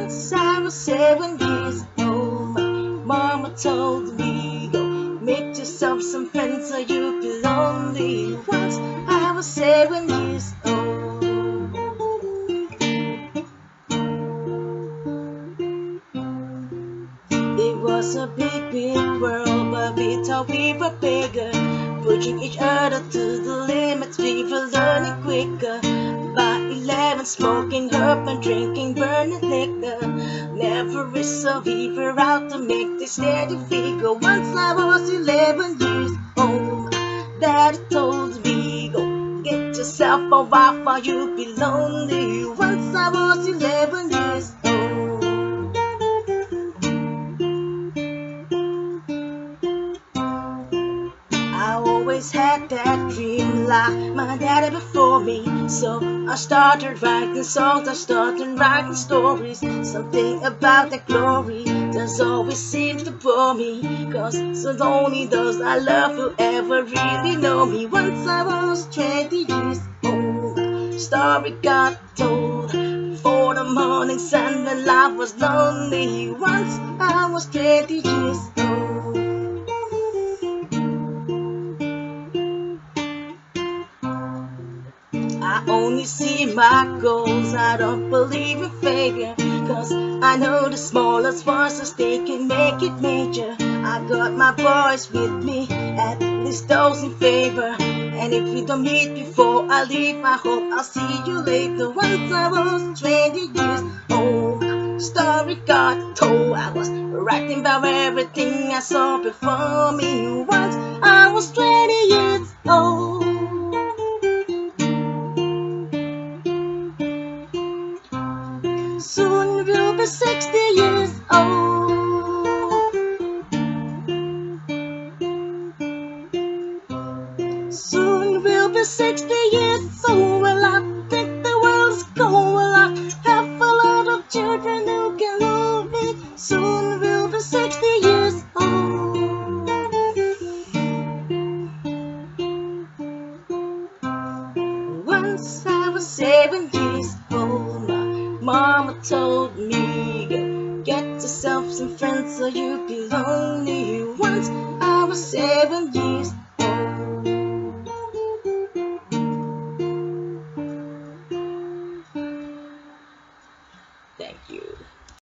was seven years old, mama told me, Go make yourself some friends or you'll be lonely. Once I was seven years old. It was a big, big world, but we thought we were bigger. Pushing each other to the limits, we were learning quicker. By 11, smoking herb and drinking burning liquor. Never is a we were out to make this steady figure. Once I was 11 years old, Daddy told me, Go get yourself a wife or you'll be lonely. Once I was 11 my daddy before me. So I started writing songs, I started writing stories. Something about that glory does always seem to bore me. Cause so only those I love will ever really know me. Once I was 20 years old, story got told. For the morning sun when life was lonely. Once I was 20 years old. Only see my goals, I don't believe in failure. Cause I know the smallest voices, they can make it major. I got my boys with me, at least those in favor. And if we don't meet before I leave, I hope I'll see you later. Once I was 20 years old, story got told. I was writing about everything I saw before me. Once I was 20 years Soon we'll be 60 years old. Soon we'll be 60 years old. Well, I think the world's going. Well, I have a lot of children who can love me. Soon we'll be 60 years old. Once I was seven years mama told me, Get yourself some friends or you'll be lonely. Once I was seven